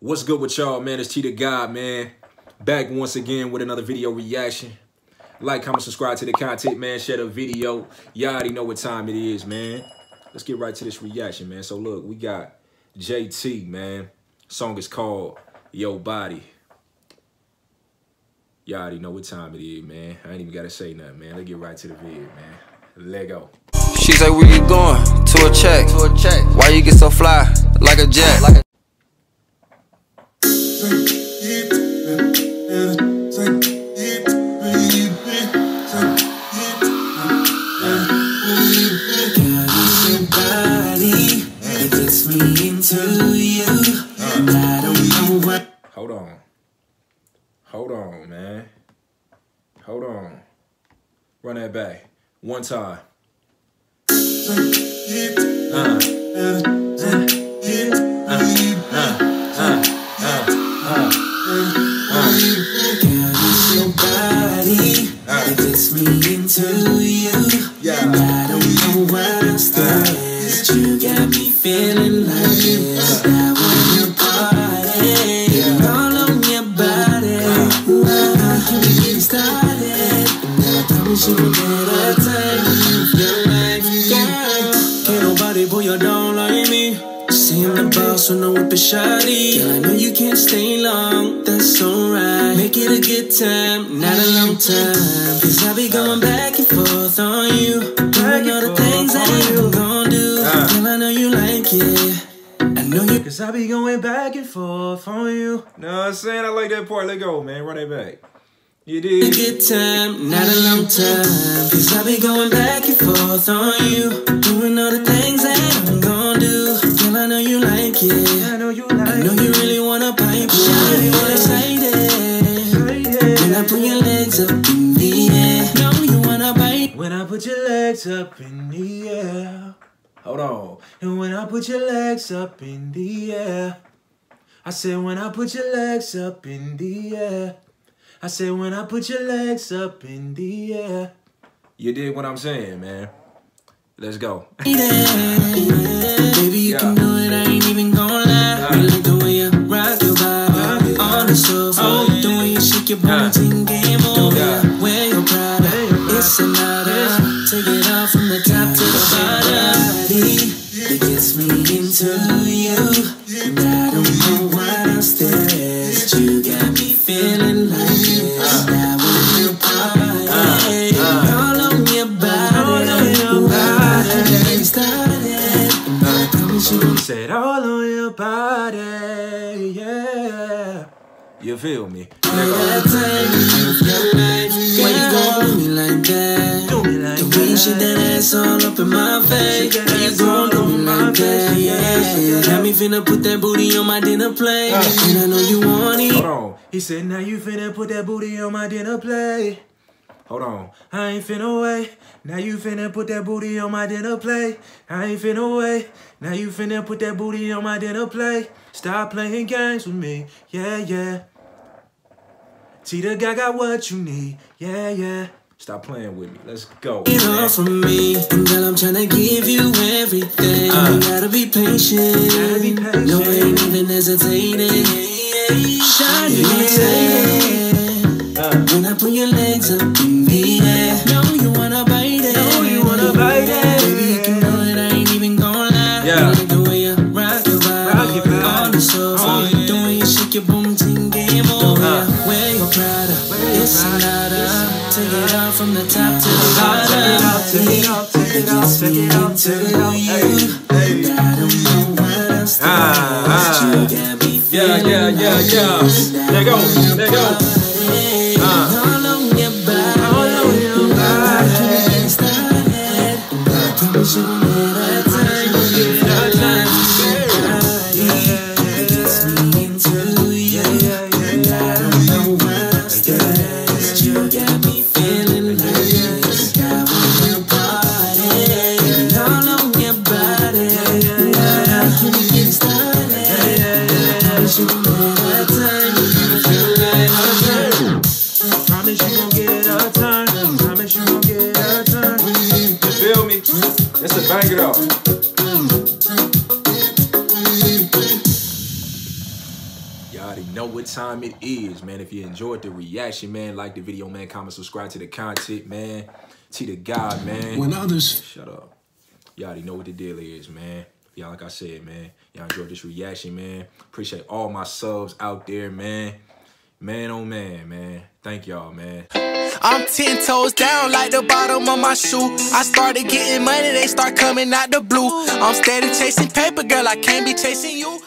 What's good with y'all, man? It's TDaGodd, man. Back once again with another video reaction. Like, comment, subscribe to the content, man. Share the video. Y'all already know what time it is, man. Let's get right to this reaction, man. So look, we got JAE.T, man. Song is called Yo Body. Y'all already know what time it is, man. I ain't even gotta say nothing, man. Let's get right to the video, man. Let go. She's like, where you going? To a check. To a check. Why you get so fly? Like a jet. Like a Hold on. Hold on, man. Hold on. Run that back. One time. Uh. Gets me into you. Yeah. I don't know what else there is. You got me feeling like this. Uh. I wanna party. All on your body. Ooh, we get started. And I promise you will get a time. Your life, girl. Can't nobody pull you down like me. See I'm the boss when I whip a shawty. Girl, I know you can't stay long, that's alright. Make it a good time, not a long time. Cause I be going back and forth on you. Doing all the things that you gon' do. Uh. Girl, I know you like it. I know you Cause I be going back and forth on you. What I'm saying? I like that part. Let go, man. Run it back. You a did. good time, not a long time. Cause I be going back and forth on you. Doing all the things I put your legs up in the air. Know you wanna bite. When I put your legs up in the air. Hold on. And when I put your legs up in the air. I said when I put your legs up in the air. I said when I put your legs up in the air. You did what I'm saying, man. Let's go. Baby, you can Yeah. Shake your bum, ting game over. Yeah. Wear your Prada, it's another. Take it off from the top to the bottom. It gets me into you. And I don't know what else there is. You got me feeling like this. Uh. Now when you party, uh. uh. all on your body. I can started. I promise you Said all on your body, yeah. You feel me? that time of your life. Why you gon' do me like that? Do me like The way you shake that ass all up in my face. You gon' do me like that? Yeah. Got me finna put that booty on my dinner plate. Ah. And I know you want it. Hold on. He said, now you finna put that booty on my dinner plate. Hold on. I ain't finna wait. Now you finna put that booty on my dinner plate. I ain't finna wait. Now you finna put that booty on my dinner plate. Stop playing games with me. Yeah, yeah. Tita guy got what you need. Yeah, yeah. Stop playing with me. Let's go. it all from me. And girl, I'm tryna give you everything. You gotta be patient. Gotta be patient. No, I ain't even hesitating. Shine you excited. Uh. When I put your legs up it off, take it off, take off. Hey, hey. I don't know what else to Ah, do. ah. You got me Yeah, feeling yeah, yeah, yeah. this. Let go, let go. Promise you gon' get a turn. Promise you gon' get a turn. You feel me? That's a banger though. Y'all already know what time it is, man. If you enjoyed the reaction, man, like the video, man, comment, subscribe to the content, man. TDaGodd, man. When others Shut up. Y'all already know what the deal is, man. Y'all, like I said, man, y'all enjoyed this reaction, man. Appreciate all my subs out there, man. Man, oh man, man. Thank y'all, man. I'm ten toes down like the bottom of my shoe. I started getting money, they start coming out the blue. I'm steady chasing paper, girl, I can't be chasing you.